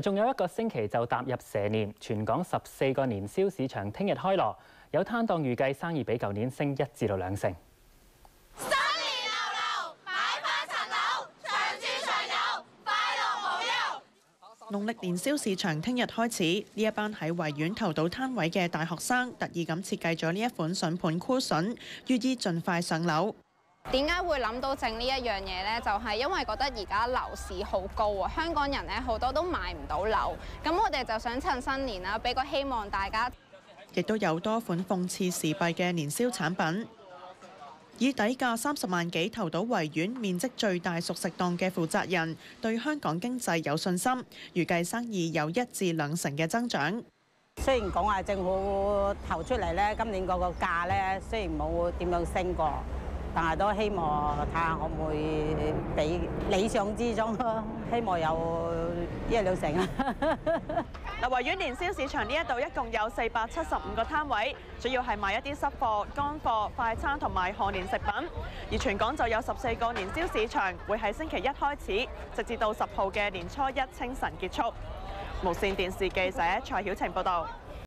仲有一個星期就踏入蛇年，全港十四個年宵市場聽日開鑼，有攤檔預計生意比舊年升一至到兩成。新年流流，買翻層樓，長住長有，快樂無憂。農曆年宵市場聽日開始，呢一班喺維園投到攤位嘅大學生特意咁設計咗呢一款筍盤箍筍，寓意尽快上樓。點解會諗到整呢一樣嘢呢？就係因為覺得而家樓市好高啊，香港人咧好多都買唔到樓，咁我哋就想趁新年啦，俾個希望大家。亦都有多款諷刺時弊嘅年宵產品，以底價三十萬幾投到維園面積最大熟食檔嘅負責人對香港經濟有信心，預計生意有一至兩成嘅增長。雖然講話政府投出嚟咧，今年嗰個價咧雖然冇點樣升過。但係都希望睇下可唔可以比理想之中咯，希望有一兩成啊！嗱，維園年宵市場呢一度一共有四百七十五個攤位，主要係賣一啲濕貨、乾貨、快餐同埋賀年食品。而全港就有十四個年宵市場，會喺星期一開始，直至到十號嘅年初一清晨結束。無線電視記者蔡曉晴報導。